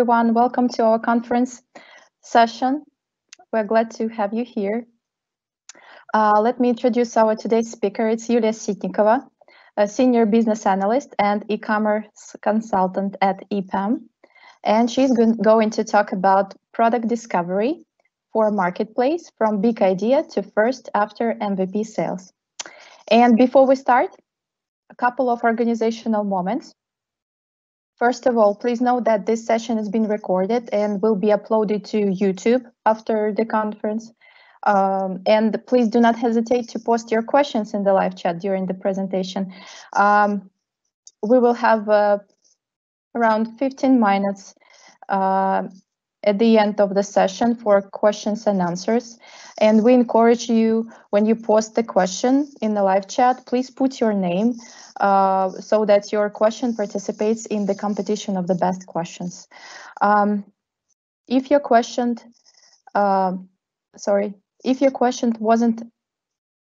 everyone. Welcome to our conference session. We're glad to have you here. Uh, let me introduce our today's speaker. It's Yulia Sitnikova, a senior business analyst and e-commerce consultant at EPAM. And she's going to talk about product discovery for marketplace from big idea to first after MVP sales. And before we start, a couple of organizational moments. First of all, please note that this session has been recorded and will be uploaded to YouTube after the conference. Um, and please do not hesitate to post your questions in the live chat during the presentation. Um, we will have uh, around 15 minutes uh, at the end of the session for questions and answers. And we encourage you, when you post the question in the live chat, please put your name uh, so that your question participates in the competition of the best questions. Um, if your question, uh, sorry, if your question wasn't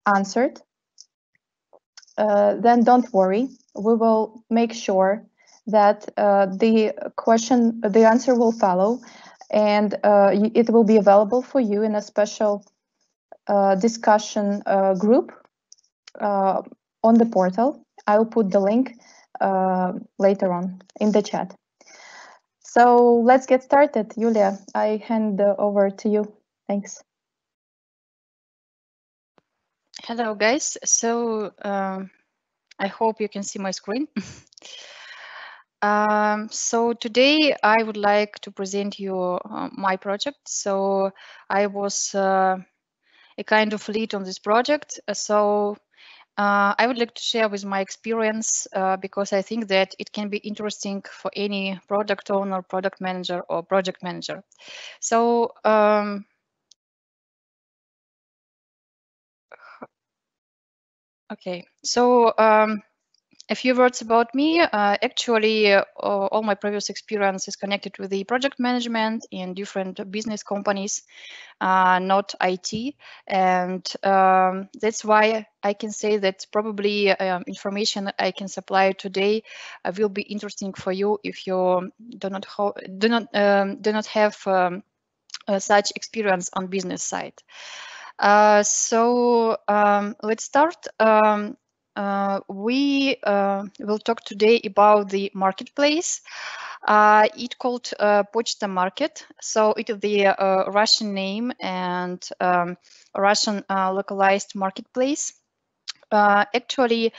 answered, uh, then don't worry. We will make sure that uh, the question, the answer will follow and uh, it will be available for you in a special uh, discussion uh, group on the portal. I'll put the link later on in the chat. So let's get started. Julia, I hand over to you. Thanks. Hello, guys. So um, I hope you can see my screen. Um, so today I would like to present you uh, my project. So I was uh, a kind of lead on this project. So uh, I would like to share with my experience uh, because I think that it can be interesting for any product owner, product manager, or project manager. So um, okay, so um, a few words about me. Uh, actually, uh, all my previous experience is connected with the project management in different business companies, uh, not IT. And um, that's why I can say that probably um, information I can supply today uh, will be interesting for you if you do not, do not, um, do not have um, uh, such experience on business side. Uh, so um, let's start. Um, uh, we uh, will talk today about the marketplace. Uh, it called uh, Pochta Market. So it is the uh, Russian name and um, Russian uh, localized marketplace. actually,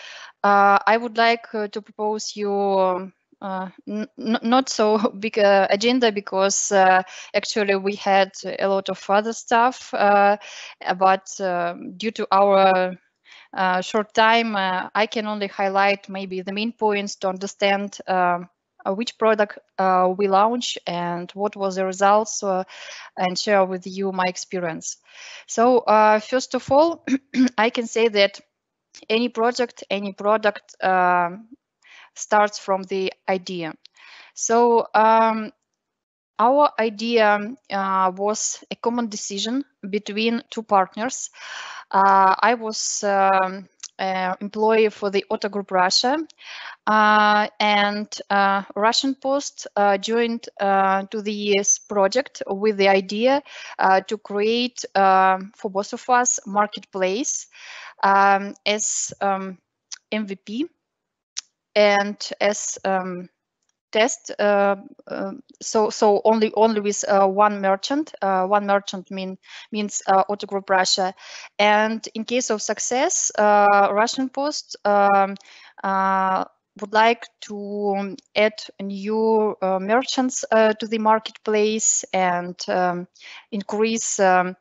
I would like to propose you uh, not so big uh, agenda because uh, actually we had a lot of other stuff, but due to our uh, short time, uh, I can only highlight maybe the main points to understand uh, which product uh, we launch and what was the results uh, and share with you my experience. So uh, first of all, I can say that any project, any product um, starts from the idea. So um, our idea uh, was a common decision between two partners. Uh, I was um, uh, employee for the Otto Group Russia, uh, and uh, Russian Post uh, joined to this project with the idea to create um, for both of us marketplace um, as um, MVP and as um, test uh, uh, so so only only with uh, one merchant one merchant mean means Otto Group Russia and in case of success Russian Post um, would like to add new uh, merchants uh, to the marketplace and um, increase um,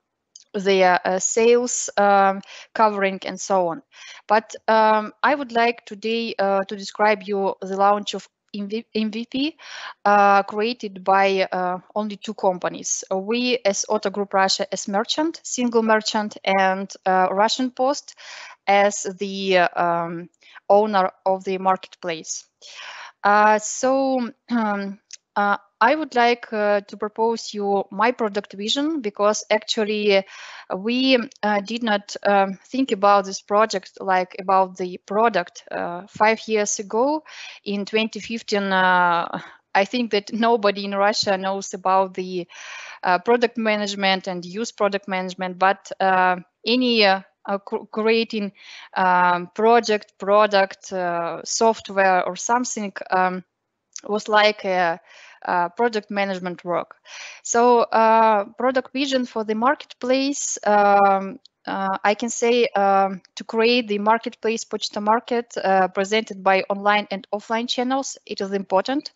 their uh, sales um, covering and so on. But um, I would like today to describe you the launch of MVP uh, created by uh, only two companies. We as Otto Group Russia as merchant, single merchant, and uh, Russian Post as the um, owner of the marketplace. Uh, so um, uh, I would like uh, to propose you my product vision because actually we uh, did not um, think about this project like about the product uh, five years ago in 2015. Uh, I think that nobody in Russia knows about the uh, product management and use product management, but uh, any uh, creating um, project, product, software, or something um, was like a, a, project management work. So uh, product vision for the marketplace um, uh, I can say um, to create the marketplace Pochta Market uh, presented by online and offline channels, it is important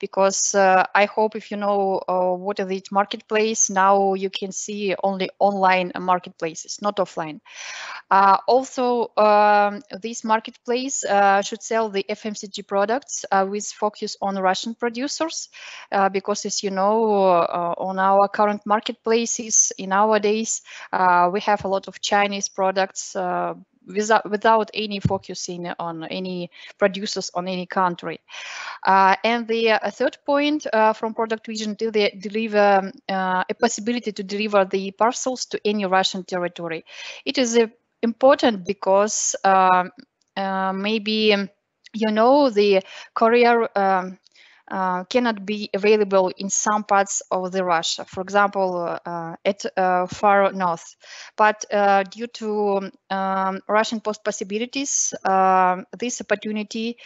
because uh, I hope if you know uh, what is it marketplace, now you can see only online marketplaces, not offline. Uh, also, um, this marketplace uh, should sell the FMCG products with focus on Russian producers because as you know, on our current marketplaces in nowadays, we have a lot of of Chinese products uh, without without any focusing on any producers on any country. Uh, and the uh, third point uh, from product vision to the deliver um, uh, a possibility to deliver the parcels to any Russian territory. It is uh, important because um, maybe um, you know the courier um, uh, cannot be available in some parts of the Russia, for example, uh, at uh, far north. But uh, due to um, Russian post possibilities, um, this opportunity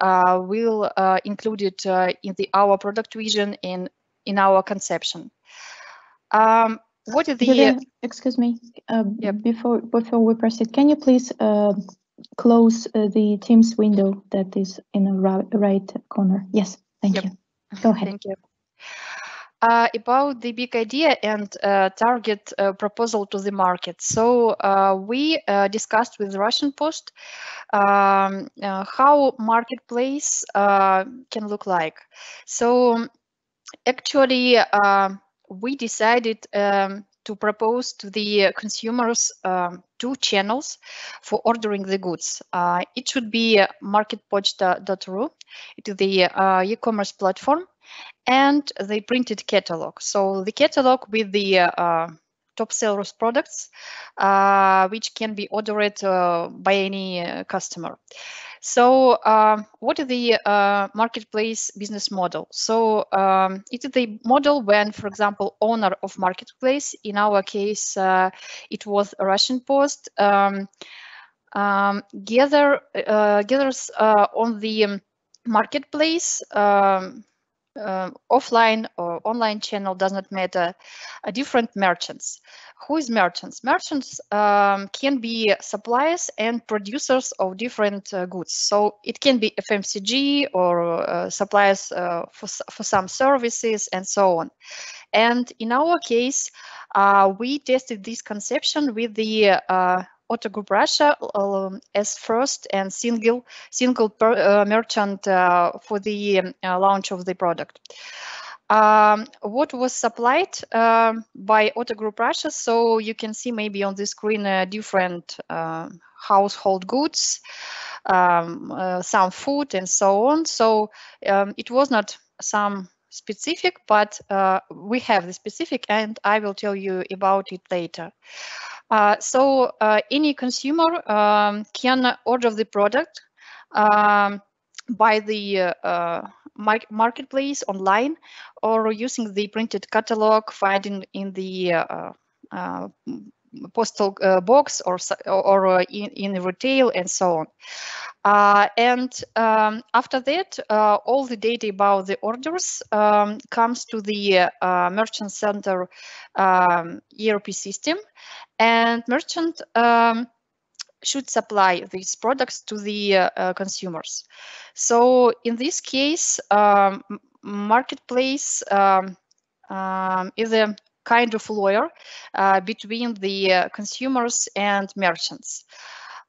uh, will uh, include it in the our product vision and in our conception. Um, what is the? excuse me. Yeah. Before before we proceed, can you please close the Teams window that is in the right corner? Yes. Thank yep. you. Go ahead. Thank you. Uh, about the big idea and uh, target uh, proposal to the market. So uh, we uh, discussed with Russian Post um, uh, how marketplace can look like. So actually, we decided um, to propose to the consumers um, two channels for ordering the goods. Uh, it should be marketpochta.ru, it is the uh, e-commerce platform, and the printed catalog. So the catalog with the uh, top sellers products, uh, which can be ordered uh, by any uh, customer. So uh, what is the uh, marketplace business model? So um, it is the model when, for example, owner of marketplace, in our case, uh, it was Russian Post, um, um, gather, uh, gathers uh, on the marketplace um, uh, offline or online channel does not matter, uh, different merchants. Who is merchants? Merchants um, can be suppliers and producers of different uh, goods. So it can be FMCG or uh, suppliers uh, for, for some services and so on. And in our case, uh, we tested this conception with the Otto Group Russia um, as first and single single per, uh, merchant uh, for the um, uh, launch of the product. Um, what was supplied um, by Otto Group Russia? So you can see maybe on the screen uh, different uh, household goods, um, uh, some food and so on. So um, it was not some specific, but we have the specific and I will tell you about it later. Uh, so uh, any consumer um, can order the product um, by the uh, marketplace online or using the printed catalog finding in the uh, uh, postal uh, box or or in, in retail and so on. And um, after that, all the data about the orders um, comes to the merchant center um, ERP system, and merchant um, should supply these products to the uh, consumers. So in this case, um, marketplace um, um, is a kind of lawyer uh, between the uh, consumers and merchants.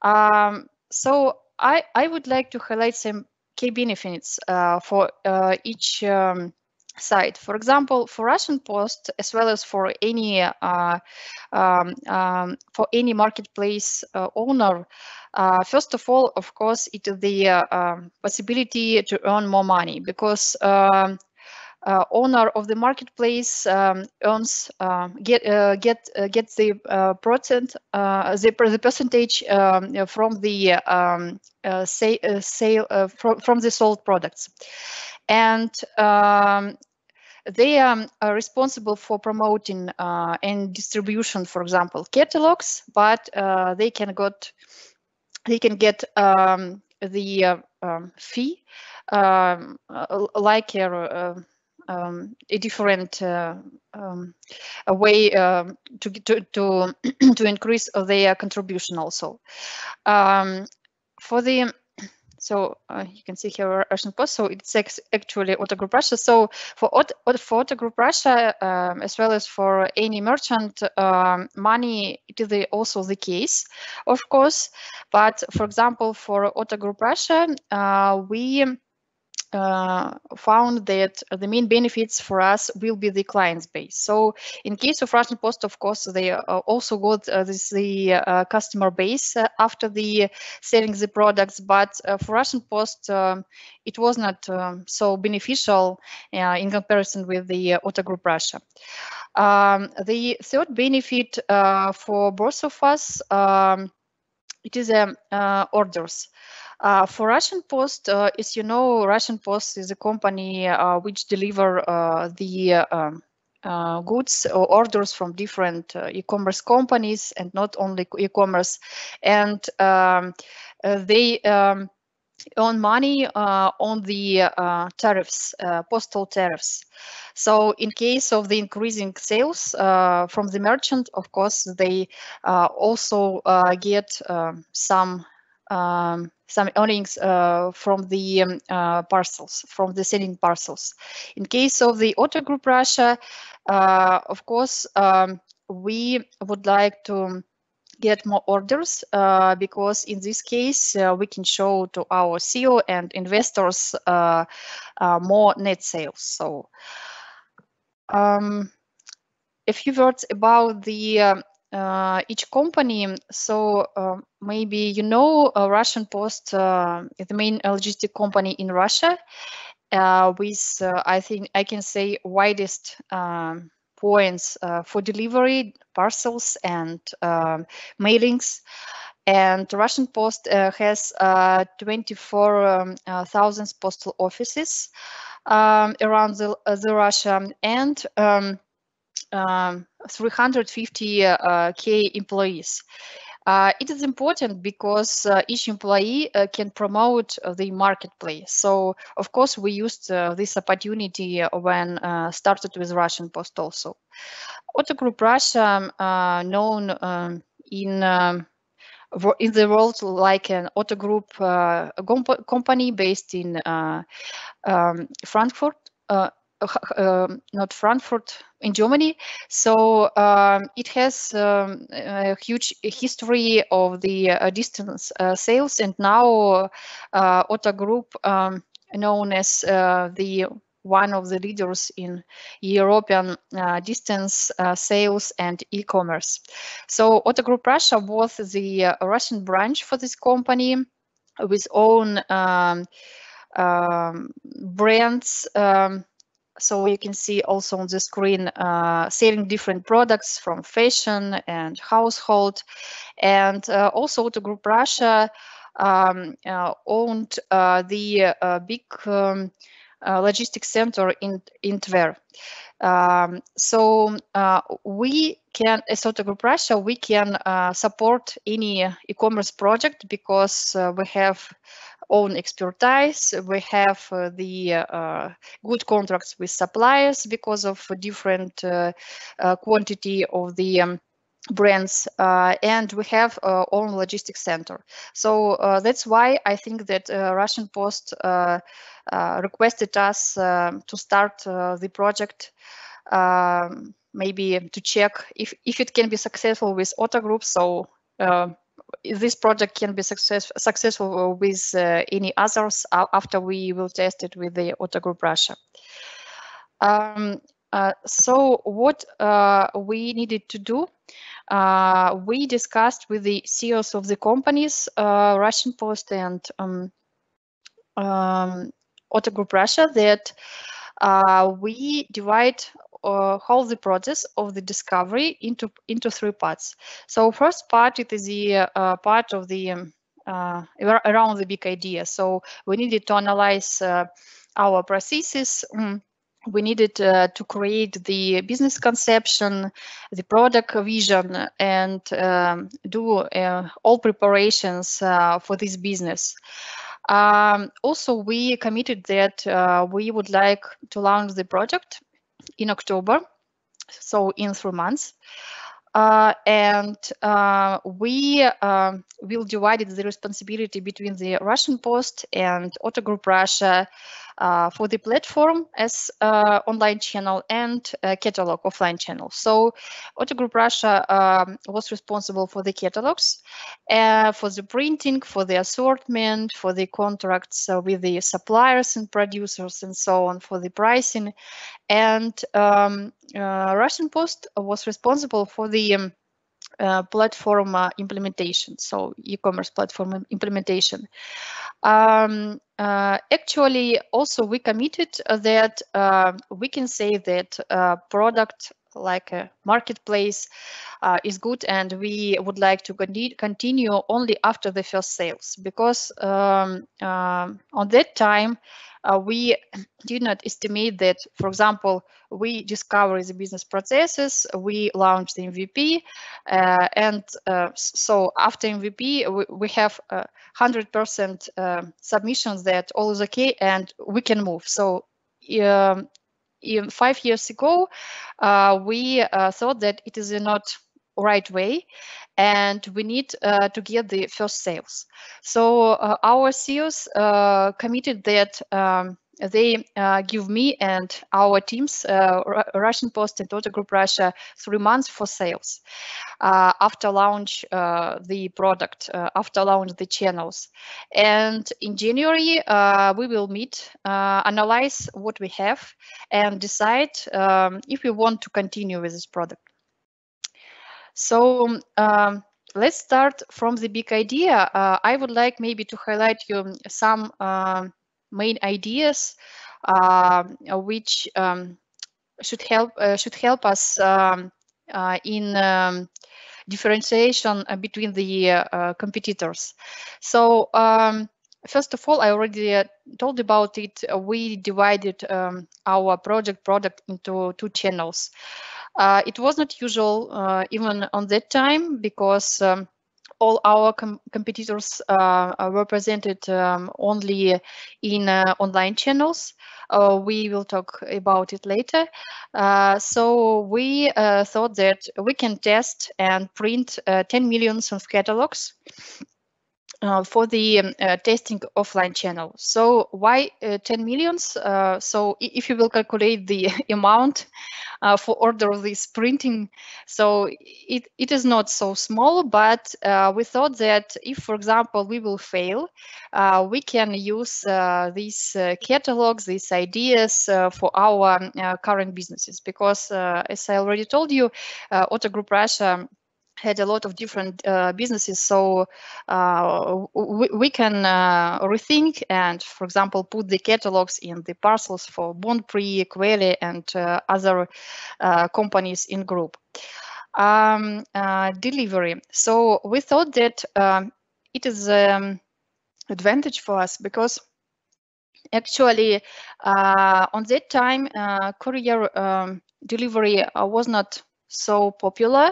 Um, so I, I would like to highlight some key benefits uh, for uh, each um, site. For example, for Russian Post, as well as for any uh, um, um, for any marketplace uh, owner, uh, first of all, of course, it is the uh, um, possibility to earn more money because um, uh, owner of the marketplace um, earns uh, get uh, get gets the percent the, the percentage um, from the um, say, sale from, from the sold products and um, they are responsible for promoting uh, and distribution, for example, catalogs, but uh, they can got they can get um, the uh, um, fee um, like a, um, a different uh, um, a way um, to to to, to increase their contribution also. For the so uh, you can see here Russian Post. So it's actually Otto Group Russia. So for Otto, for Otto Group Russia, um, as well as for any merchant, um, money it is also the case, of course. But for example, for Otto Group Russia, uh, we uh, found that the main benefits for us will be the client base. So in case of Russian Post, of course, they uh, also got uh, this, the uh, customer base after the selling the products. But for Russian Post, um, it was not um, so beneficial in comparison with the Otto Group Russia. Um, the third benefit for both of us, um, it is um, orders. Uh, for Russian Post, uh, as you know, Russian Post is a company uh, which deliver uh, the um, uh, goods or orders from different uh, e-commerce companies and not only e-commerce. And um, they um, earn money on the tariffs, postal tariffs. So in case of the increasing sales from the merchant, of course, they also get um, some um, some earnings uh, from the um, uh, parcels, from the selling parcels. In case of the Otto Group Russia, uh, of course, um, we would like to get more orders uh, because in this case uh, we can show to our CEO and investors uh, more net sales. So um, a few words about the uh, each company. So uh, maybe you know uh, Russian Post uh, is the main logistic company in Russia uh, with, I think I can say, widest um, points for delivery, parcels and um, mailings. And Russian Post has 24,000 um, postal offices um, around the, the Russia and um, um, 350k uh, employees. Uh, it is important because uh, each employee uh, can promote uh, the marketplace. So, of course, we used uh, this opportunity when started with Russian Post also. Otto Group Russia, um, known um, in um, in the world like an Otto Group company based in um, Frankfurt, not Frankfurt in Germany. So um, it has um, a huge history of the uh, distance uh, sales, and now uh, Otto Group, um, known as uh, the one of the leaders in European uh, distance uh, sales and e-commerce. So Otto Group Russia was the Russian branch for this company with own um, um, brands um, so you can see also on the screen uh, selling different products from fashion and household. And uh, also Otto Group Russia um, uh, owned uh, the uh, big um, uh, logistics center in, in Tver. Um, so we can, as Otto Group Russia, we can support any e-commerce project because we have own expertise. We have uh, the uh, good contracts with suppliers because of different uh, quantity of the um, brands uh, and we have our own logistics center so uh, that's why i think that uh, russian post requested us um, to start the project um, maybe to check if, if it can be successful with Otto Group. So this project can be success, successful with uh, any others after we will test it with the Otto Group Russia. Um, uh, so what uh, we needed to do, uh, we discussed with the CEOs of the companies, uh, Russian Post and um, um, Otto Group Russia, that uh, we divide uh, whole the process of the discovery into into three parts. So first part it is the uh, part of the um, around the big idea. So we needed to analyze our processes. Mm, we needed uh, to create the business conception, the product vision, and um, do uh, all preparations uh, for this business. Um, also, we committed that uh, we would like to launch the project in October, so in three months. Uh, and uh, we um, will divide the responsibility between the Russian Post and Otto Group Russia uh, for the platform as uh, online channel and uh, catalog offline channel. So Otto Group Russia um, was responsible for the catalogs, uh, for the printing, for the assortment, for the contracts with the suppliers and producers and so on, for the pricing. And um, Russian Post was responsible for the um, uh, platform uh, implementation, so e-commerce platform implementation. Um, uh, actually, also we committed that uh, we can say that product like a marketplace uh, is good and we would like to continue only after the first sales because um, um, on that time uh, we did not estimate that, for example, we discover the business processes, we launch the MVP, uh, and uh, so after MVP, we, we have 100% uh, uh, submissions that all is okay and we can move. So um, in five years ago, uh, we thought that it is not right way and we need uh, to get the first sales. So uh, our CEOs uh, committed that um, they uh, give me and our teams, uh, Russian Post and Otto Group Russia, three months for sales uh, after launch the product, after launch the channels. And in January, we will meet, analyze what we have, and decide um, if we want to continue with this product. So um, let's start from the big idea. Uh, I would like maybe to highlight you some uh, main ideas uh, which um, should help uh, should help us um, uh, in um, differentiation between the competitors. So um, first of all, I already told about it. we divided um, our project product into two channels. It was not usual even on that time because um, all our com competitors uh, were presented um, only in uh, online channels. Uh, we will talk about it later. So we thought that we can test and print 10 millions of catalogs uh, for the um, uh, testing offline channel. So why uh, 10 millions? Uh, so if you will calculate the amount uh, for order of this printing, so it, it is not so small, but uh, we thought that if, for example, we will fail, we can use these catalogs, these ideas for our current businesses. Because as I already told you, Otto Group Russia had a lot of different uh, businesses so uh, we, we, can uh, rethink and for example put the catalogs in the parcels for Bonprix, Quelle and uh, other uh, companies in group. Um, uh, delivery. So we thought that um, it is an um, advantage for us because actually on that time courier um, delivery was not so popular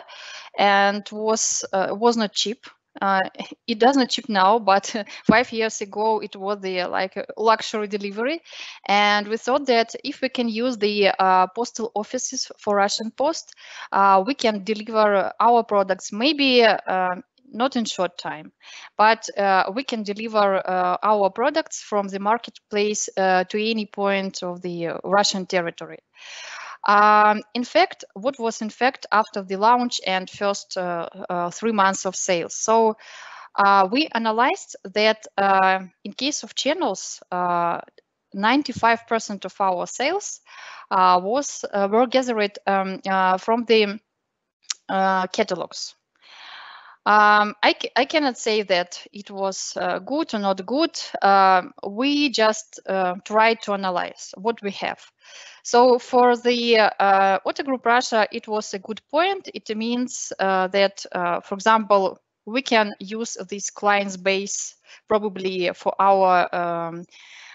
and was uh, was not cheap. Uh, it does not cheap now, but five years ago it was the like luxury delivery, and we thought that if we can use the uh, postal offices for Russian Post, uh, we can deliver our products maybe uh, not in short time, but uh, we can deliver uh, our products from the marketplace uh, to any point of the Russian territory. Um, in fact, what was in fact after the launch and first uh, uh, three months of sales? So uh, we analyzed that in case of channels, 95% uh, of our sales was were gathered um, from the catalogs. Um, I, I cannot say that it was uh, good or not good. Uh, we just uh, tried to analyze what we have. So for the uh, Otto Group Russia, it was a good point. It means uh, that, uh, for example, we can use this clients base probably for our um,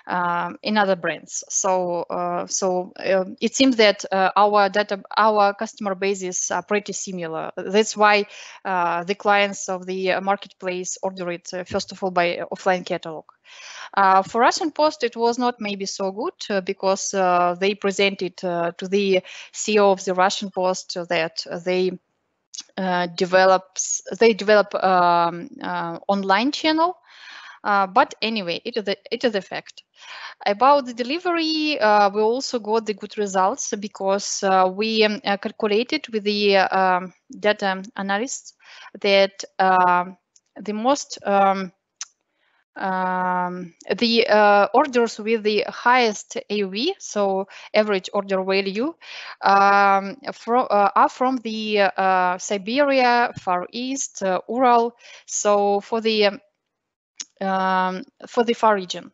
um, in other brands. So, uh, so uh, it seems that uh, our data, our customer bases are pretty similar. That's why uh, the clients of the marketplace order it uh, first of all by offline catalog. Uh, for Russian Post, it was not maybe so good because they presented to the CEO of the Russian Post that they develops they develop um, online channel uh, but anyway, it is, a, it is a fact. About the delivery, uh, we also got the good results because uh, we um, uh, calculated with the um, data analysts that um, the most um, um, the uh, orders with the highest AOV, so average order value, um, uh, are from the uh, Siberia, Far East, uh, Ural. So for the um, for the far region.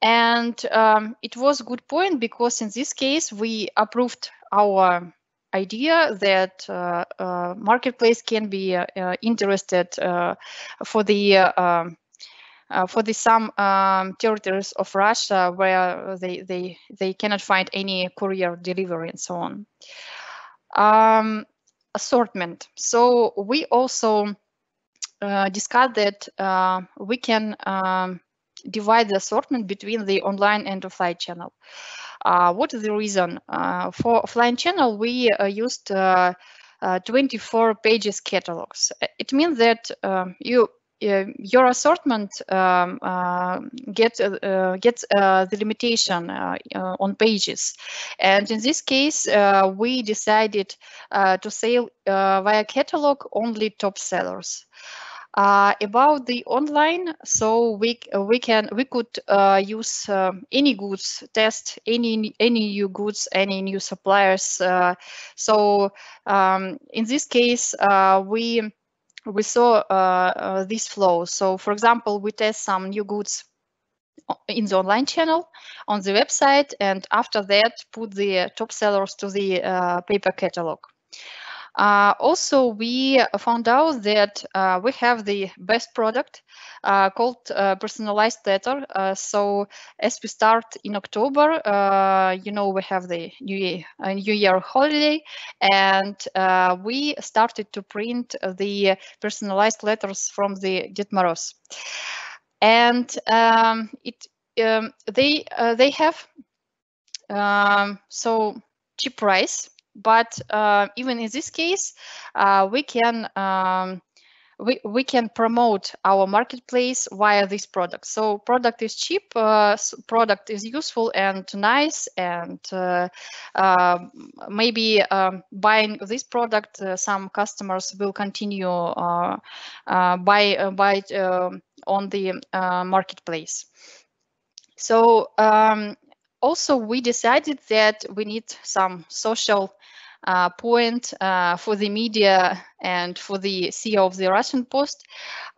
And um, it was a good point because in this case, we approved our idea that uh, uh, marketplace can be uh, uh interested uh, for the um, uh, for the some um, territories of Russia where they they they cannot find any courier delivery and so on. Um, assortment. So we also uh, discussed that uh, we can um, divide the assortment between the online and offline channel. Uh, what is the reason? For offline channel, we used uh, 24 pages catalogs. It means that you your assortment um, uh, get, uh, gets uh, the limitation on pages. And in this case, we decided to sell via catalog only top sellers. Uh, about the online, so we we can we could uh, use uh, any goods, test any any new goods, any new suppliers. Uh, so um, in this case, uh, we we saw uh, this flow. So for example, we test some new goods in the online channel on the website, and after that, put the top sellers to the paper catalog. Uh, also, we found out that uh, we have the best product uh, called uh, personalized letter. Uh, so as we start in October, uh, you know, we have the New Year, New Year holiday, and we started to print the personalized letters from the Ded Moroz. And um, it um, they they have um, so cheap price but uh, even in this case, uh, we can um, we, we can promote our marketplace via this product. So product is cheap, uh, product is useful and nice, and uh, uh, maybe um, buying this product, uh, some customers will continue buy buy um, on the marketplace. So um, also we decided that we need some social uh, point uh, for the media and for the CEO of the Russian Post.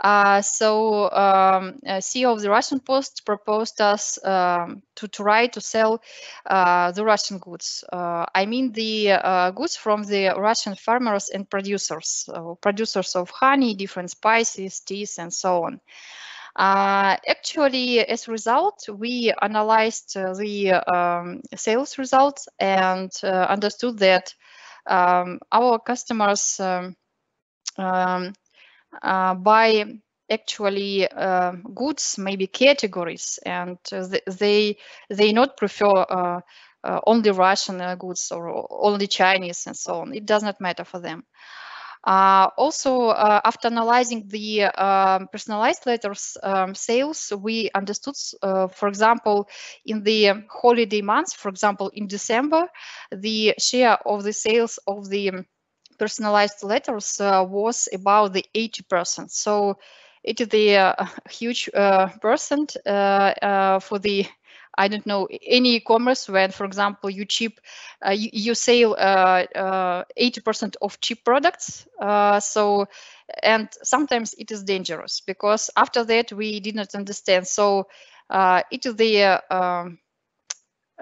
Uh, so um, uh, CEO of the Russian Post proposed us um, to try to sell uh, the Russian goods. Uh, I mean the goods from the Russian farmers and producers, producers of honey, different spices, teas, and so on. Uh, actually, as a result, we analyzed the um, sales results and uh, understood that um, our customers um, um uh, buy actually uh, goods, maybe categories, and uh, they they not prefer uh, uh, only Russian goods or only Chinese and so on. It does not matter for them. Uh, also, uh, after analyzing the um, personalized letters um, sales, we understood, uh, for example, in the holiday months, for example, in December, the share of the sales of the personalized letters was about the 80%. So it is the huge percent for the I don't know any e-commerce when, for example, you cheap uh, you, you, sell 80% uh, uh, of cheap products. Uh, so and sometimes it is dangerous because after that we did not understand. So it is the um,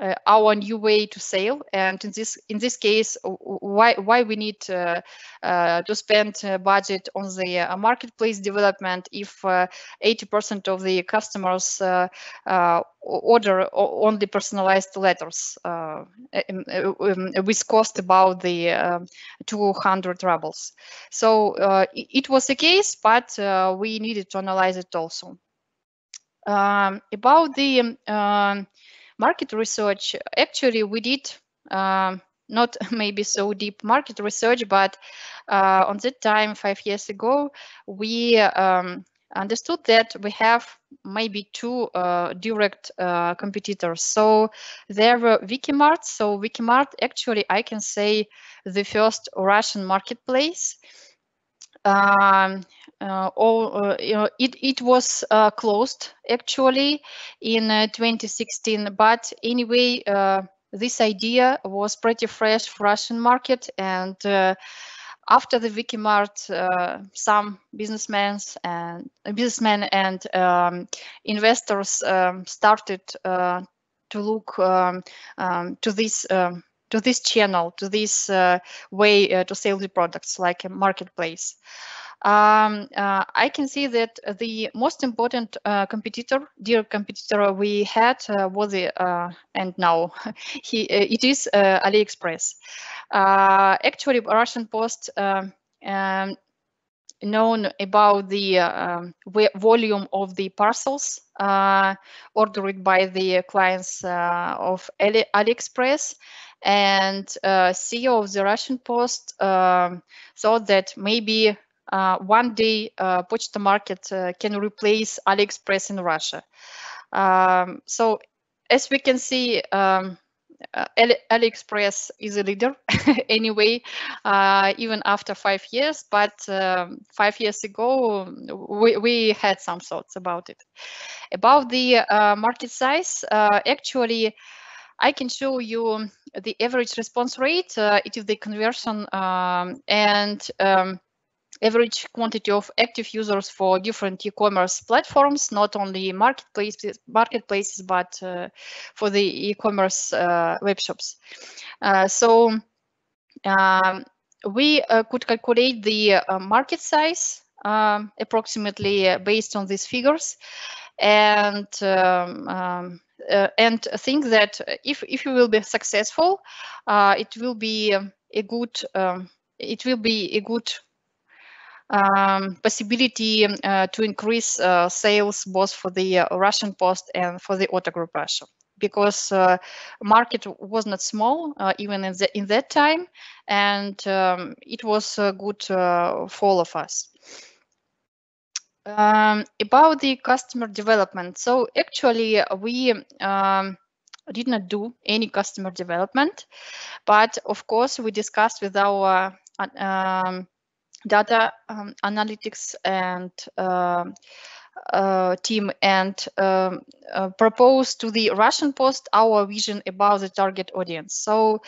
uh, our new way to sell and in this in this case why why we need uh, uh, to spend budget on the marketplace development if 80% of the customers order only personalized letters um, with cost about the um, 200 rubles. So it was the case but we needed to analyze it also. Um, about the um, market research, actually we did um, not maybe so deep market research, but uh, on that time, five years ago, we um, understood that we have maybe two uh, direct uh, competitors. So there were Wikimart. So Wikimart, actually, I can say the first Russian marketplace. Um, uh, all, uh, you know, it, it was uh, closed actually in 2016. But anyway, this idea was pretty fresh for Russian market and after the Wikimart, uh, some businessmen and businessmen and um, investors um, started uh, to look um, um to this um, to this channel, to this uh, way to sell the products like a marketplace um, uh, I can see that the most important uh, competitor, dear competitor we had uh, was the, uh, and now he, uh, it is uh, AliExpress. actually, Russian Post um, um, known about the um, volume of the parcels ordered by the clients of Ali AliExpress and CEO of the Russian Post um, thought that maybe uh, one day uh, Pochta Market uh, can replace AliExpress in Russia. Um, so as we can see, um, uh, AliExpress is a leader anyway, uh, even after five years. But um, five years ago, we, we, had some thoughts about it. About the uh, market size, actually, I can show you the average response rate. it is the conversion um, and um, average quantity of active users for different e-commerce platforms, not only marketplaces, marketplaces but uh, for the e-commerce uh. Uh, so um, we uh, could calculate the uh, market size um, approximately uh, based on these figures and um, um, and think that if if you will be successful, uh, it will be a good um, it will be a good um, possibility uh, to increase uh, sales both for the uh, Russian Post and for the Otto Group Russia because uh, market was not small uh, even in, the, in that time and um, it was uh, good for all of us. Um, about the customer development. So actually we um, did not do any customer development, but of course we discussed with our um, data um, analytics and uh, uh, team and um, uh, propose to the Russian Post our vision about the target audience. So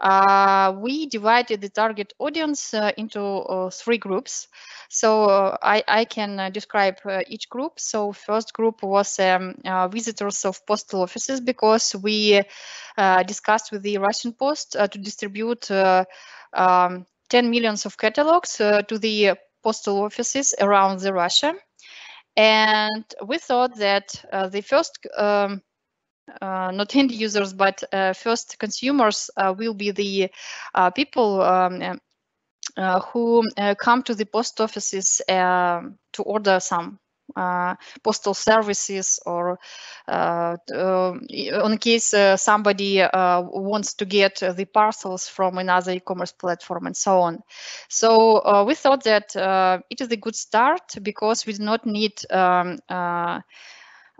uh, we divided the target audience uh, into uh, three groups. So I, I, can describe each group. So first group was um, visitors of postal offices because we discussed with the Russian Post to distribute um, 10 millions of catalogs uh, to the postal offices around the Russia. And we thought that uh, the first, um, uh, not end users, but uh, first consumers uh, will be the uh, people um, who come to the post offices to order some postal services or uh, uh, in case somebody wants to get the parcels from another e-commerce platform and so on. So we thought that it is a good start because we do not need um,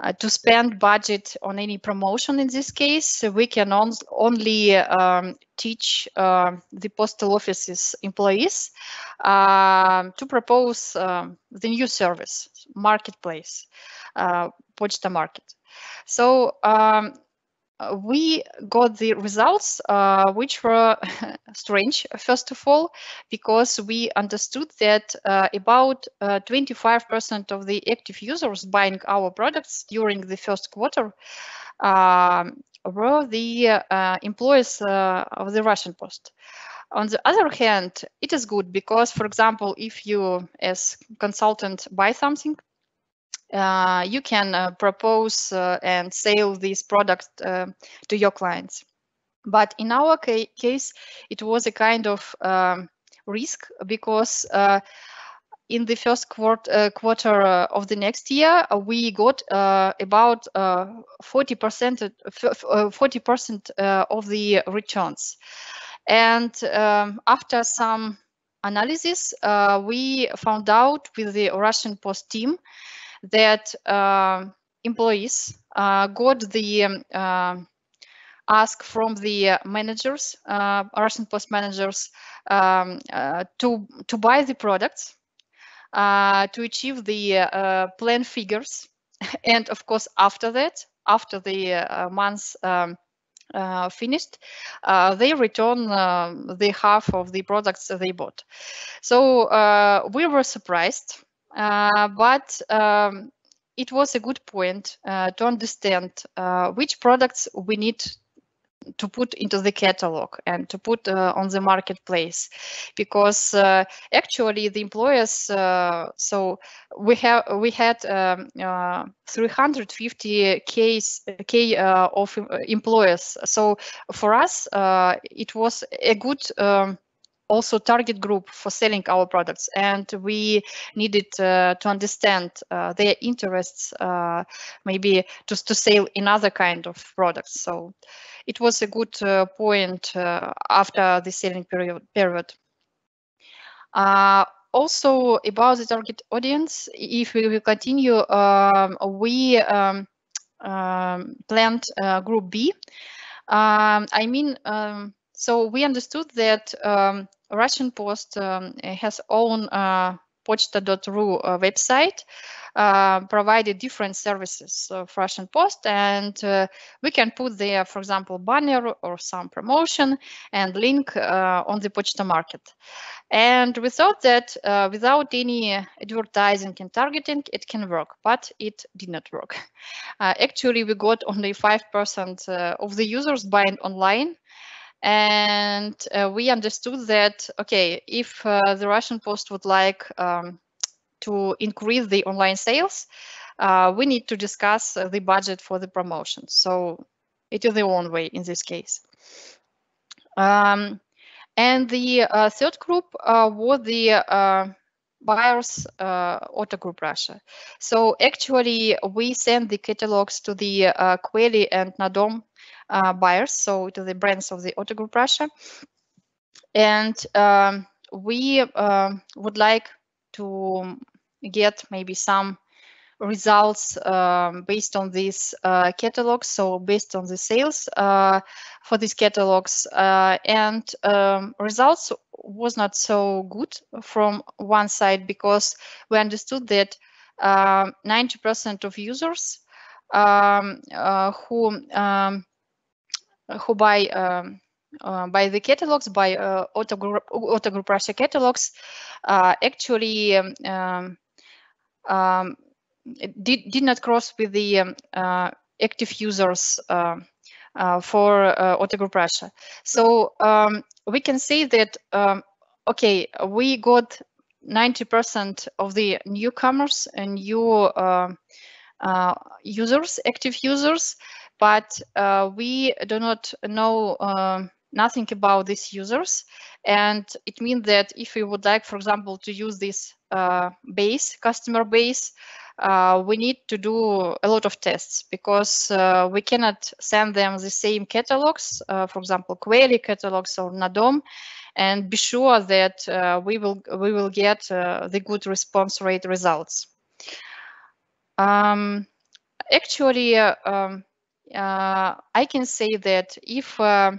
uh, to spend budget on any promotion in this case, we can on only um, teach uh, the postal office's employees uh, to propose um, the new service, marketplace, uh, Pochta Market. So um, we got the results, uh, which were strange, first of all, because we understood that uh, about 25% uh, of the active users buying our products during the first quarter um, were the uh, employees uh, of the Russian Post. On the other hand, it is good because, for example, if you as consultant buy something, uh, you can uh, propose uh, and sell this product uh, to your clients. But in our ca case, it was a kind of um, risk because uh, in the first quart quarter of the next year, we got about 40% 40% of the returns. And um, after some analysis, we found out with the Russian Post team that uh, employees uh, got the uh, ask from the managers, uh, Russian Post managers, um, uh, to to buy the products to achieve the plan figures, and of course after that, after the months. Um, uh, finished, uh, they return uh, the half of the products they bought. So uh, we were surprised, uh, but um, it was a good point uh, to understand which products we need to put into the catalog and to put uh, on the marketplace. Because uh, actually the employers uh, so we have we had um, uh, 350 case k uh, of employers. So for us uh, it was a good um, also target group for selling our products and we needed uh, to understand uh, their interests uh, maybe just to sell in other kind of products. So it was a good uh, point uh, after the selling period period. Uh, also about the target audience if we will continue um, we um, um, planned group b. Um, i mean um, so we understood that um, Russian Post um, has own uh, Pochta.ru uh, website, uh, provided different services of Russian Post, and uh, we can put there, for example, banner or some promotion and link uh, on the Pochta market. And we thought that uh, without any advertising and targeting, it can work, but it did not work. Uh, actually, we got only 5% of the users buying online and uh, we understood that okay if uh, the russian post would like um, to increase the online sales uh, we need to discuss uh, the budget for the promotion. So it is the one way in this case. Um, and the uh, third group uh, was the buyers uh, Otto Group Russia. So actually we send the catalogs to the uh, and nadom uh, buyers, so to the brands of the Otto Group Russia. And um, we uh, would like to get maybe some results um, based on these uh, catalogs, so based on the sales uh, for these catalogs. Uh, and um, results was not so good from one side because we understood that 90% um, of users um, uh, who um, who buy um, uh, by the catalogs, by uh, Otto Group, Russia catalogs, uh, actually um, um, um did, did not cross with the um, uh, active users uh, uh, for Otto Group Russia. So um, we can say that, okay, we got 90% of the newcomers and new users, active users, but uh, we do not know uh, nothing about these users. And it means that if we would like, for example, to use this uh, base, customer base, uh, we need to do a lot of tests because uh, we cannot send them the same catalogs, uh, for example, Quelle catalogs or Nadom, and be sure that we will we will get the good response rate results. Um, actually, um, uh, I can say that if uh,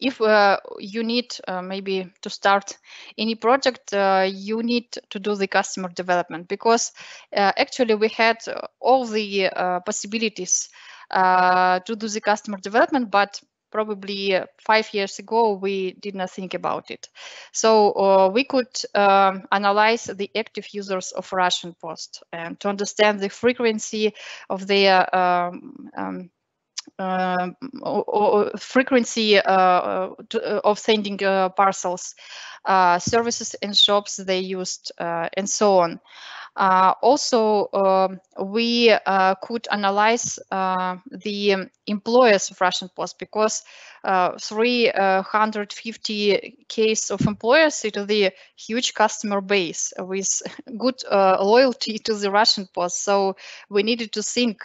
if uh, you need uh, maybe to start any project, uh, you need to do the customer development because uh, actually we had all the possibilities to do the customer development, but probably five years ago we did not think about it. So we could um, analyze the active users of Russian Post and to understand the frequency of their um, um, um, or, or frequency uh, to, of sending parcels, services and shops they used, and so on. Uh, also, um, we uh, could analyze uh, the employers of Russian Post because 350 case of employers it is the huge customer base with good loyalty to the Russian Post. So we needed to think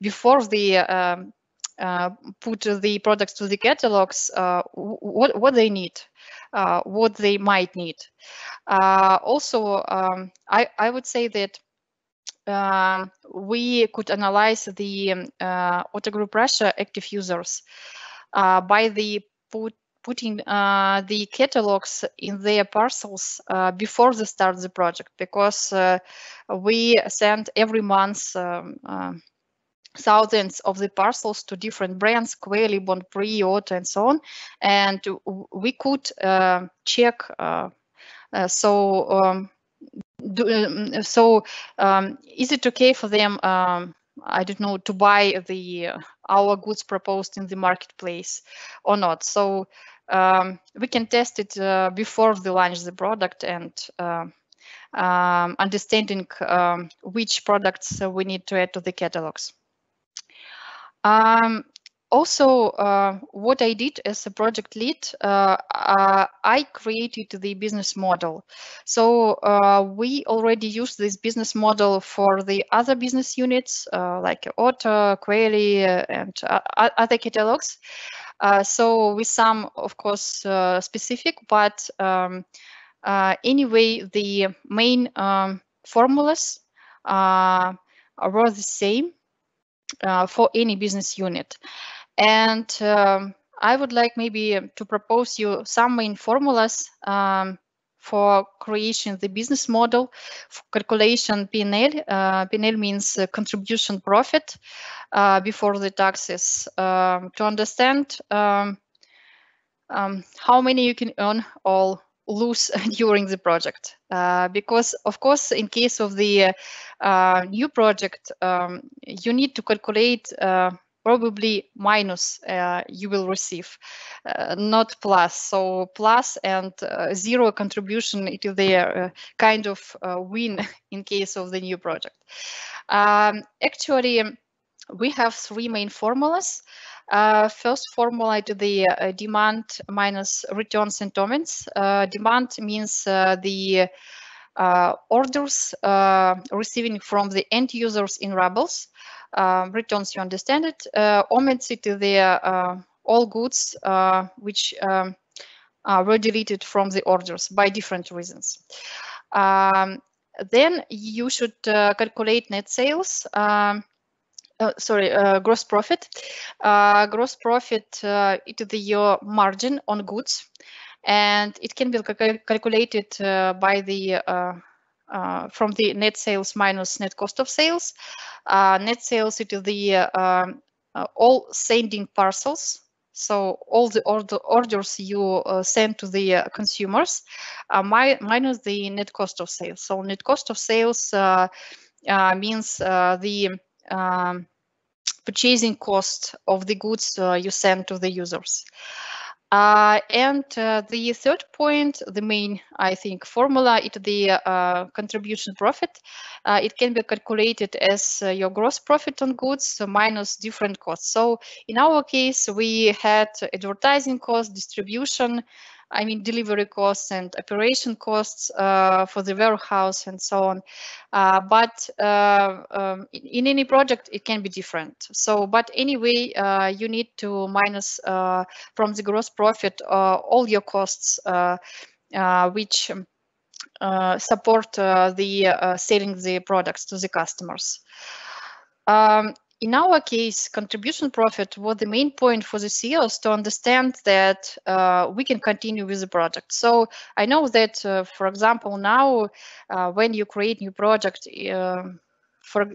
before the um, uh, put the products to the catalogs, uh, what, what they need, what they might need. also, um, I, I would say that uh, we could analyze the um, uh, Otto Group Russia active users uh, by the put, putting the catalogs in their parcels before they start the project because we send every month um, thousands of the parcels to different brands, Quelle, Bonprix, Otto, and so on. And we could uh, check. Uh, uh, so, um, do, um, so um, is it okay for them? Um, I don't know to buy the our goods proposed in the marketplace or not. So um, we can test it uh, before we launch the product and. Uh, um, understanding which products we need to add to the catalogs. Um, also, uh, what I did as a project lead, uh, uh, I created the business model. So uh, we already used this business model for the other business units uh, like Otto, Quelle, uh, and other catalogs. so with some, of course, specific, but um, anyway, the main um, formulas were the same uh, for any business unit. And um, I would like maybe to propose you some main formulas um, for creation the business model, for calculation PNL. Uh, PNL means uh, contribution profit uh, before the taxes. Um, to understand um, um, how many you can earn all lose during the project. Uh, because of course in case of the uh, new project um, you need to calculate uh, probably minus uh, you will receive uh, not plus. So plus and uh, zero contribution is the kind of win in case of the new project. Um, actually we have three main formulas uh, first formula to the uh, demand minus returns and payments. Uh, demand means uh, the uh, orders uh, receiving from the end users in rubles. returns, you understand it. Uh, omits it to the all goods which um, were deleted from the orders by different reasons. Um, then you should calculate net sales. Um, uh, sorry, uh, gross profit. Uh, gross profit uh, it is the, your margin on goods, and it can be cal calculated uh, by the from the net sales minus net cost of sales. net sales it is the um, all sending parcels. So all the order, orders you send to the consumers, my, minus the net cost of sales. So net cost of sales means the um, purchasing cost of the goods uh, you send to the users. Uh, and uh, the third point, the main, I think, formula, it the contribution profit. It can be calculated as your gross profit on goods minus different costs. So in our case, we had advertising cost, distribution, I mean, delivery costs and operation costs uh, for the warehouse and so on. Uh, but uh, um, in, in, any project, it can be different. So, but anyway, uh, you need to minus uh, from the gross profit uh, all your costs, which um, support the selling the products to the customers. Um, in our case, contribution profit was the main point for the CEOs to understand that uh, we can continue with the project. So I know that, uh, for example, now uh, when you create new project, um, for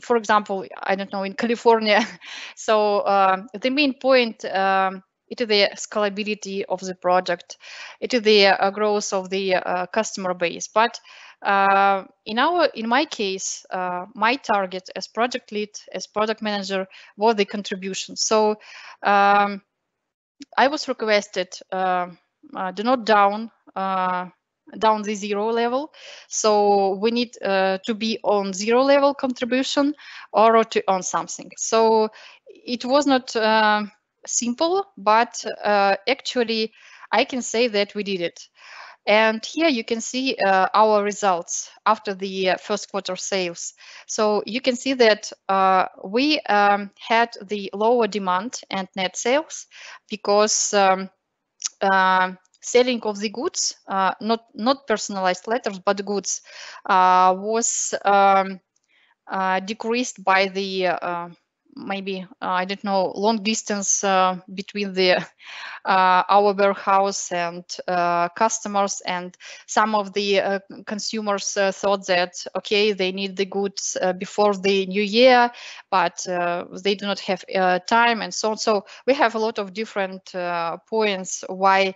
for example, I don't know in California, so uh, the main point um, it is the scalability of the project, it is the uh, growth of the uh, customer base. But uh, in our, in my case, uh, my target as project lead, as product manager, was the contribution. So um, I was requested uh, do not down down the zero level. So we need uh, to be on zero level contribution or to on something. So it was not uh, simple, but uh, actually I can say that we did it. And here you can see uh, our results after the uh, first quarter sales. So you can see that uh, we um, had the lower demand and net sales because um, selling of the goods, uh, not not personalized letters, but goods, uh, was um, uh, decreased by the maybe uh, I don't know long distance uh, between the uh, our warehouse and customers and some of the consumers thought that okay they need the goods before the new year but they do not have time and so on so we have a lot of different points why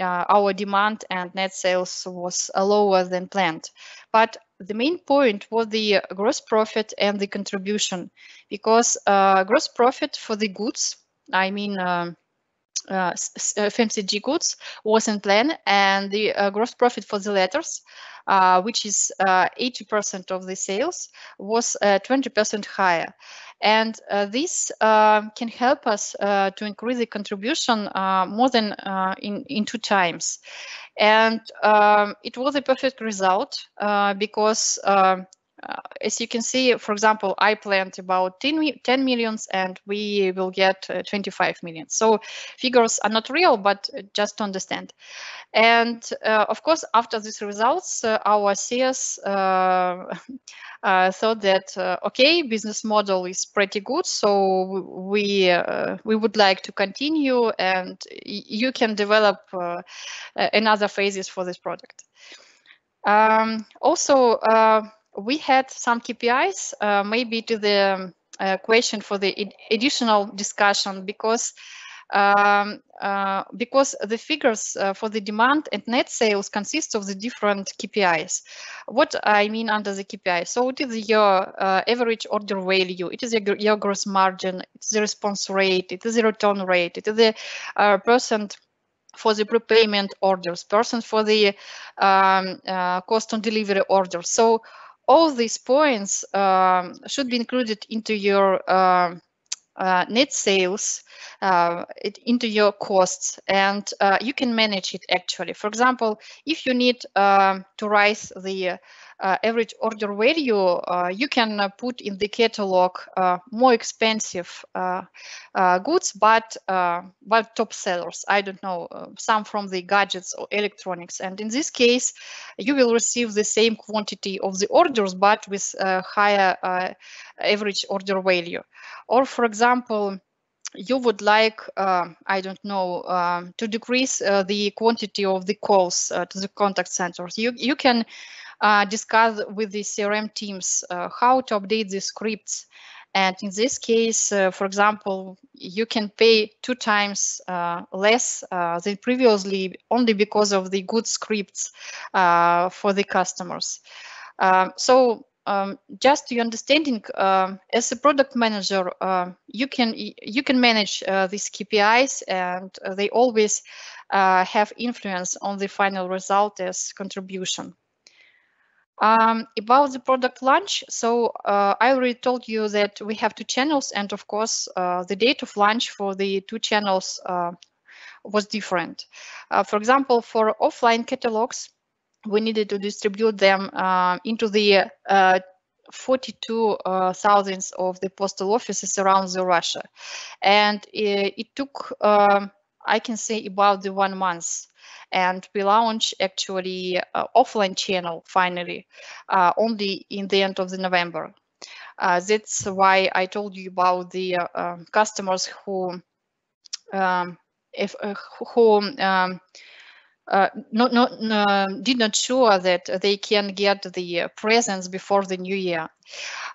uh, our demand and net sales was lower than planned. But the main point was the gross profit and the contribution because uh, gross profit for the goods, I mean, um, uh, FMCG goods was in plan and the uh, gross profit for the letters, uh, which is 80% uh, of the sales, was 20% uh, higher. And uh, this can help us to increase the contribution more than in, in two times. And um, it was a perfect result because um, uh, as you can see, for example, I planned about 10, 10 millions and we will get uh, 25 million. So figures are not real, but uh, just to understand. And uh, of course, after these results, uh, our CS uh, thought that, okay, business model is pretty good. So we, we would like to continue and you can develop another phases for this product. Um, also, we had some KPIs, uh, maybe to the uh, question for the additional discussion because um, uh, because the figures uh, for the demand and net sales consist of the different KPIs. What I mean under the KPI, so it is your uh, average order value, it is your, your gross margin, it's the response rate, it is the return rate, it is the uh, percent for the prepayment orders, percent for the um, cost on delivery orders. So all these points um, should be included into your uh, uh, net sales uh, it, into your costs and uh, you can manage it actually. For example, if you need um, to raise the average order value, uh, you can uh, put in the catalog more expensive goods, but but top sellers. I don't know, some from the gadgets or electronics. And in this case, you will receive the same quantity of the orders, but with higher average order value. Or for example, you would like, uh, I don't know, uh, to decrease uh, the quantity of the calls to the contact centers. You, you can uh, discuss with the CRM teams uh, how to update the scripts. And in this case, uh, for example, you can pay two times uh, less uh, than previously only because of the good scripts uh, for the customers. Um, so um, just your understanding, um, as a product manager, you can you can manage these KPIs, and they always have influence on the final result as contribution. Um, about the product launch, so uh, I already told you that we have two channels, and of course, uh, the date of launch for the two channels uh, was different. Uh, for example, for offline catalogs, we needed to distribute them uh, into the uh, 42 thousands of the postal offices around the Russia, and it, it took, um, I can say, about the one month and we launch actually offline channel finally uh, only in the end of the November. Uh, that's why I told you about the uh, um, customers who um, if who um, uh, not, not uh, did not sure that they can get the presents before the new year.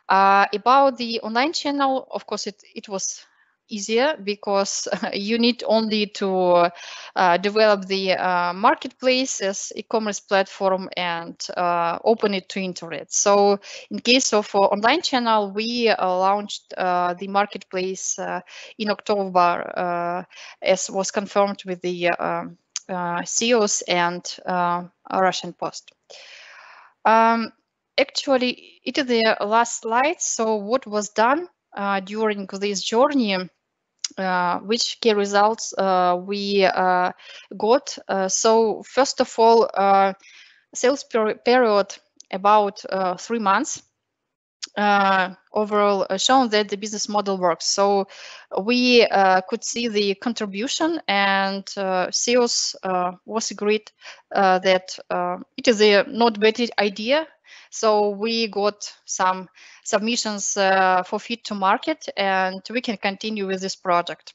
Uh, about the online channel, of course, it, it was easier because you need only to uh, develop the uh, marketplace as e-commerce platform and uh, open it to internet. So in case of online channel, we launched the marketplace in October, as was confirmed with the um, CEOs and Russian Post. Um, actually, it is the last slide. So what was done uh, during this journey? Uh, which key results uh, we uh, got. Uh, so first of all, uh, sales per period about three months. overall shown that the business model works. So we could see the contribution and sales was agreed that it is a not bad idea so we got some submissions uh, for fit to market and we can continue with this project.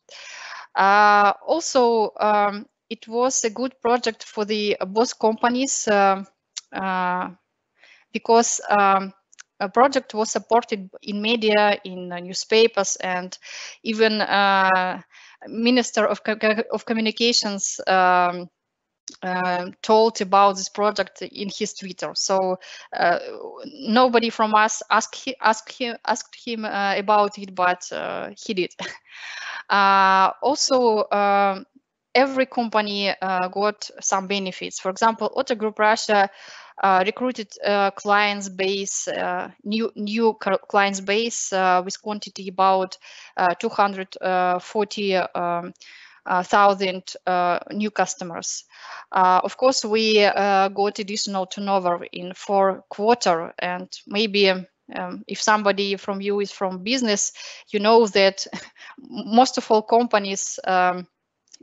Uh, also, um, it was a good project for the both companies uh, because um, a project was supported in media, in newspapers, and even uh, Minister of, of Communications um, uh, told about this project in his Twitter. So uh, nobody from us asked asked him asked him uh, about it, but uh, he did. Uh, also. Um, every company uh, got some benefits. For example, Otto Group Russia recruited clients base, new new clients base with quantity about 240 um, thousand uh, new customers. Uh, of course, we got additional turnover in four quarter, and maybe um, if somebody from you is from business, you know that most of all companies um,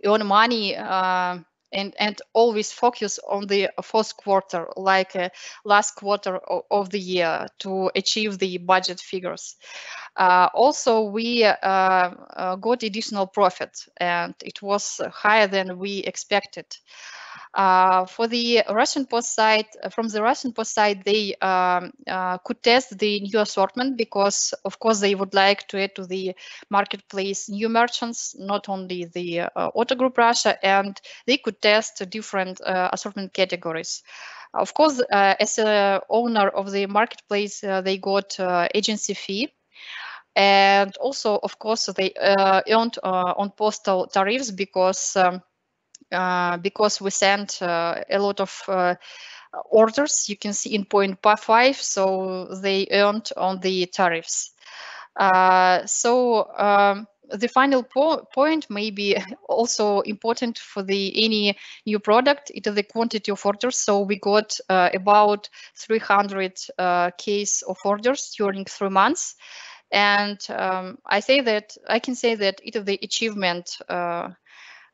earn money uh, and and always focus on the fourth quarter, like uh, last quarter of the year, to achieve the budget figures. Uh, also, we uh, uh, got additional profit, and it was higher than we expected. Uh, for the Russian post side, from the Russian post side, they um, uh, could test the new assortment because, of course, they would like to add to the marketplace new merchants, not only the uh, Otto Group Russia, and they could test different assortment categories. Of course, as a owner of the marketplace, they got agency fee and also of course they uh, earned uh, on postal tariffs because um, uh, because we sent uh, a lot of uh, orders you can see in point five so they earned on the tariffs. Uh, so um, the final po point may be also important for the any new product it is the quantity of orders. So we got uh, about 300 uh, case of orders during three months. And um, I say that I can say that it is the achievement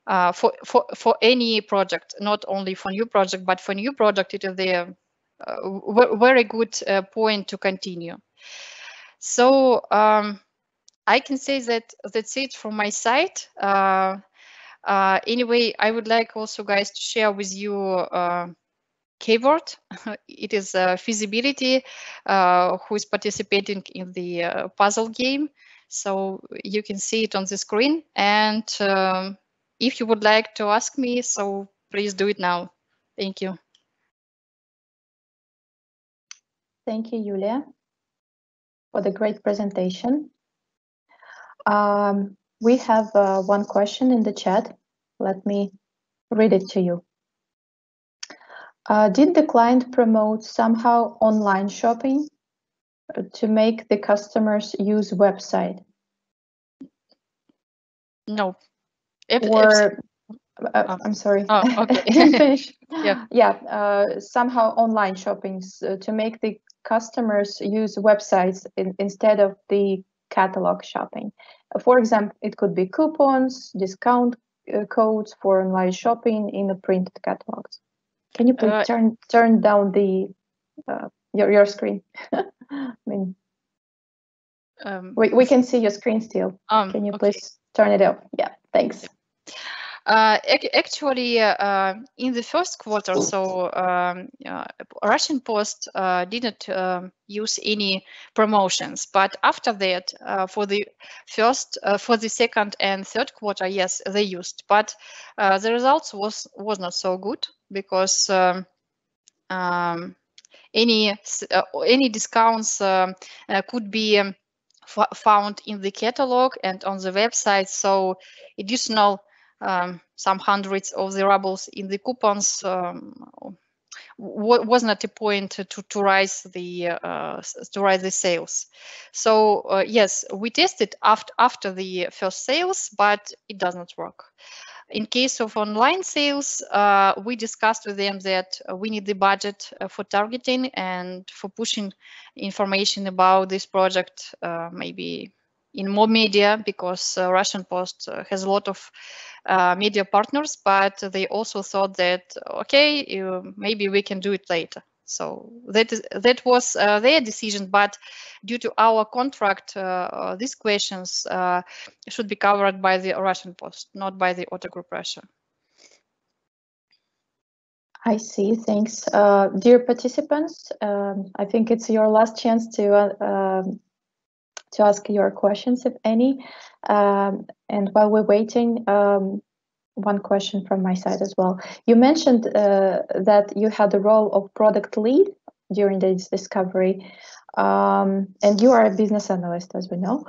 uh, uh, for, for, for any project, not only for new project, but for new project, it is the uh, very good uh, point to continue. So um, I can say that that's it from my side. Uh, uh, anyway, I would like also guys to share with you keyword. it is uh, feasibility uh, who is participating in the uh, puzzle game. So you can see it on the screen. And um, if you would like to ask me, so please do it now. Thank you. Thank you, Yulia, for the great presentation. Um, we have uh, one question in the chat. Let me read it to you. Uh, did the client promote somehow online shopping uh, to make the customers use website? No. If, or if, uh, oh. I'm sorry. Oh, okay. yeah. Yeah. Uh, somehow online shopping uh, to make the customers use websites in, instead of the catalog shopping. For example, it could be coupons, discount codes for online shopping in the printed catalogs. Can you please uh, turn turn down the uh, your your screen? I mean, um, we we can see your screen still. Um, can you okay. please turn it up? Yeah, thanks. Uh, actually, uh, in the first quarter, so um, uh, Russian Post uh, didn't um, use any promotions. But after that, uh, for the first, uh, for the second and third quarter, yes, they used. But the results was was not so good because um, um, any any discounts um, could be um, found in the catalog and on the website. So additional um, some hundreds of the rubles in the coupons um, was not a point to, to rise the uh, to rise the sales. So uh, yes, we tested after after the first sales, but it does not work. In case of online sales, uh, we discussed with them that we need the budget uh, for targeting and for pushing information about this project, uh, maybe in more media because uh, Russian Post uh, has a lot of uh, media partners, but they also thought that okay, maybe we can do it later. So that is that was uh, their decision, but due to our contract, uh, these questions uh, should be covered by the Russian Post, not by the Otto Group Russia. I see. Thanks, dear participants. Um, I think it's your last chance to um, to ask your questions, if any. Um, and while we're waiting, um, one question from my side as well. You mentioned uh, that you had the role of product lead during this discovery, um, and you are a business analyst, as we know.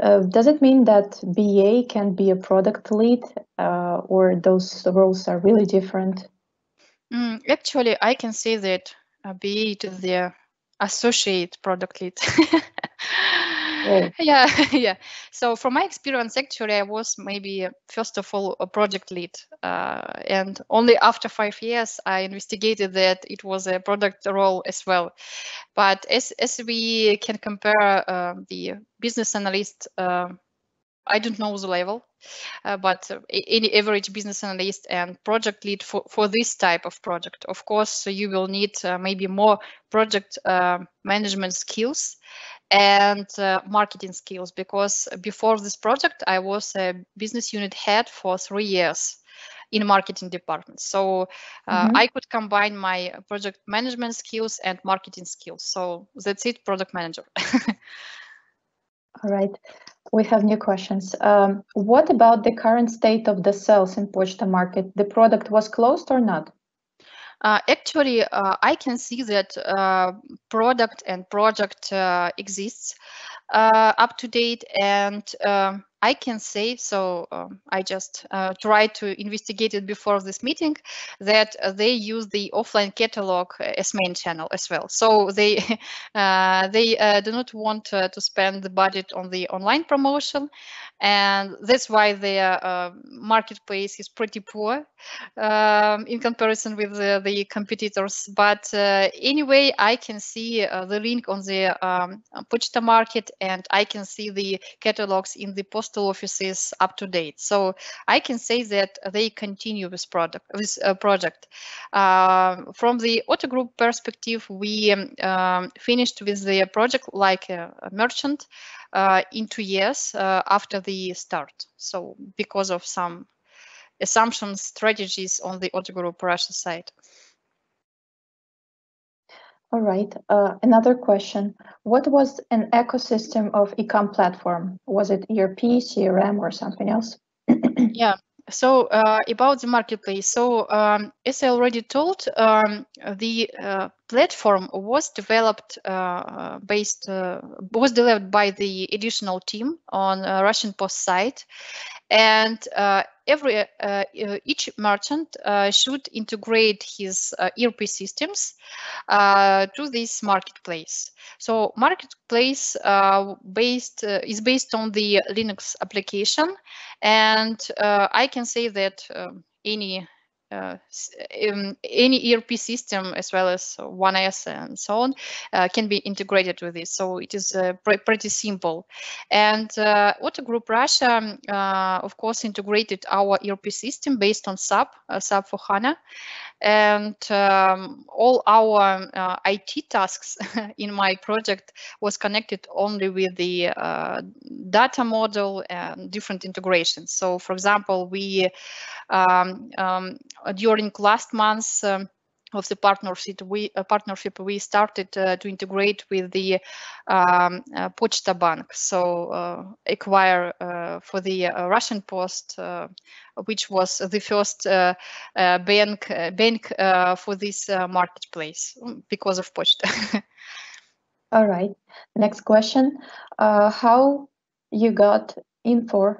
Uh, does it mean that BA can be a product lead, uh, or those roles are really different? Mm, actually, I can say that uh, BA is the associate product lead. yeah yeah. So from my experience actually i was maybe first of all a project lead uh, and only after five years i investigated that it was a product role as well. But as, as we can compare uh, the business analyst uh, I don't know the level, uh, but any average business analyst and project lead for, for this type of project. Of course, so you will need uh, maybe more project uh, management skills and uh, marketing skills because before this project i was a business unit head for three years in marketing department so uh, mm-hmm. i could combine my project management skills and marketing skills so that's it product manager all right we have new questions. Um, what about the current state of the sales in Pochta market? The product was closed or not? Uh, actually, uh, I can see that uh, product and project uh, exists uh, up to date and um, I can say, so um, I just uh, tried to investigate it before this meeting, that uh, they use the offline catalog as main channel as well. So they uh, they uh, do not want uh, to spend the budget on the online promotion, and that's why their uh, marketplace is pretty poor um, in comparison with the, the competitors. But anyway, I can see the link on the um, Pochta market, and I can see the catalogs in the postal offices up to date. So I can say that they continue this product, this uh, project. Uh, from the Otto Group perspective, we um, finished with the project like a, a merchant uh, in two years uh, after the start. So because of some assumptions, strategies on the Group Russia side. All right. Uh, another question. What was an ecosystem of ecom platform? Was it ERP, CRM, or something else? yeah. So uh, about the marketplace. So um, as I already told, um, the uh, platform was developed uh, based uh, was developed by the additional team on Russian Post site, and uh, every uh, uh, each merchant should integrate his ERP systems to this marketplace. So marketplace based is based on the Linux application, and I can say that um, any uh, um, any ERP system as well as 1S and so on uh, can be integrated with this. So it is uh, pr pretty simple. And uh, Otto Group Russia, um, uh, of course, integrated our ERP system based on SAP, SAP for HANA. And um, all our uh, IT tasks in my project was connected only with the uh, data model and different integrations. So, for example, we um, um, during last months. Um, of the partnership, we uh, partnership we started uh, to integrate with the um, uh, Pochta Bank, so uh, acquire uh, for the uh, Russian Post, which was the first bank bank for this marketplace mm, because of Pochta. All right. Next question: How you got info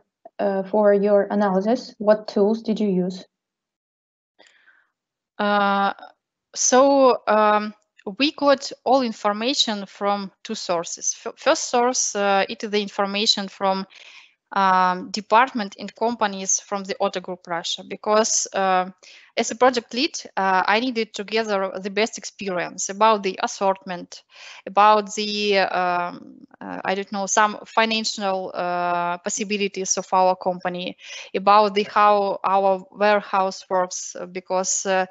for your analysis? What tools did you use? Uh, so um, we got all information from two sources. F first source, uh, it is the information from um, department and companies from the Otto Group Russia because uh, as a project lead, uh, I needed to gather the best experience about the assortment, about the, um, uh, I don't know, some financial uh, possibilities of our company, about the how our warehouse works, uh, because uh,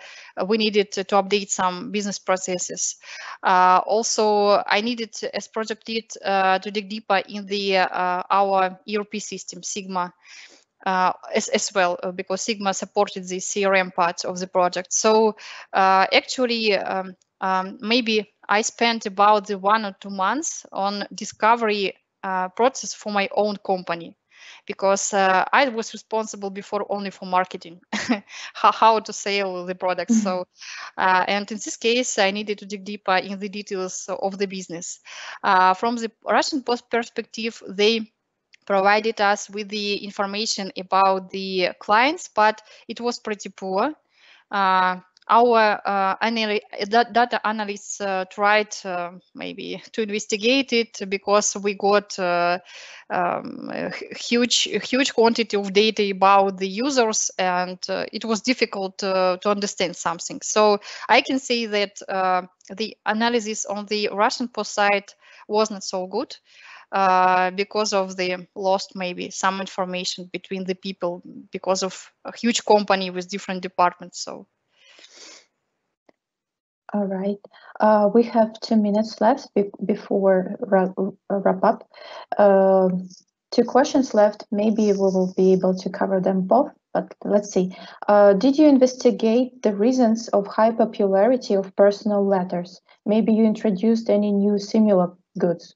we needed to, to, update some business processes. Uh, also, I needed, as project lead, to dig deeper in the our ERP system, Sigma uh, as, as well uh, because Sigma supported the CRM part of the project. So uh, actually, um, um, maybe I spent about the one or two months on discovery uh, process for my own company because uh, I was responsible before only for marketing, how, how to sell the products. Mm-hmm. So, uh, and in this case, I needed to dig deeper in the details of the business. from the Russian Post perspective, they provided us with the information about the clients, but it was pretty poor. Uh, our uh, data analysts uh, tried uh, maybe to investigate it because we got uh, um, a huge huge quantity of data about the users and uh, it was difficult to understand something so i can say that uh, the analysis on the russian post site was not so good uh, because of the lost maybe some information between the people because of a huge company with different departments. So. All right. Uh, we have two minutes left be before wrap, wrap up. Uh, two questions left. Maybe we will be able to cover them both, but let's see. Uh, did you investigate the reasons of high popularity of personal letters? Maybe you introduced any new similar goods?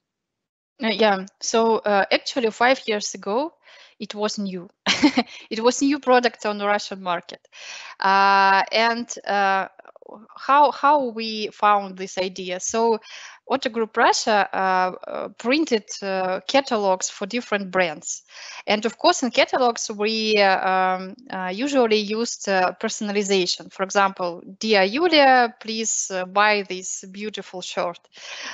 Uh, yeah, so uh, actually five years ago, it was new. it was new product on the Russian market. Uh, and how how we found this idea? So Otto Group Russia uh, uh, printed uh, catalogs for different brands. And of course, in catalogs, we uh, um, uh, usually used uh, personalization. For example, Dear Julia, please buy this beautiful shirt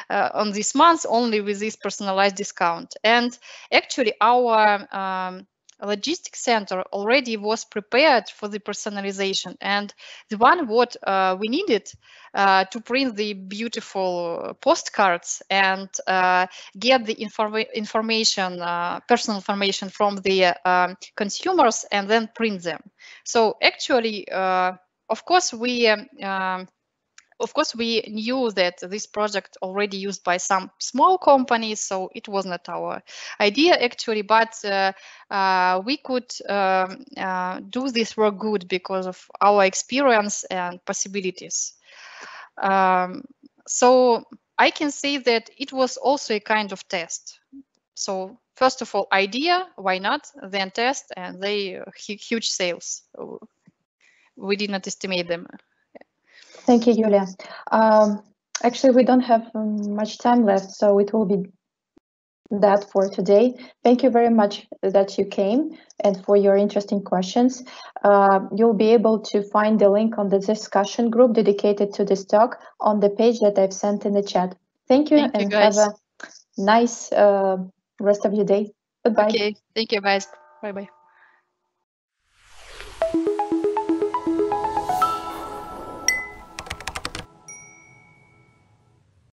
on this month only with this personalized discount. And actually, our um, logistics center already was prepared for the personalization. And the one what uh, we needed uh, to print the beautiful postcards and uh, get the informa information uh, personal information from the um, consumers and then print them. So actually uh, of course we um, um of course, we knew that this project already used by some small companies, so it was not our idea actually, but uh, uh, we could um, uh, do this work good because of our experience and possibilities. Um, so I can say that it was also a kind of test. So first of all, idea, why not? Then test, and they uh, huge sales. We did not estimate them. Thank you, Yulia. Um, actually, we don't have um, much time left, so it will be that for today. Thank you very much that you came and for your interesting questions. Uh, you'll be able to find the link on the discussion group dedicated to this talk on the page that I've sent in the chat. Thank you Thank and you, have a nice uh, rest of your day. Goodbye. Okay, thank you guys. Bye bye.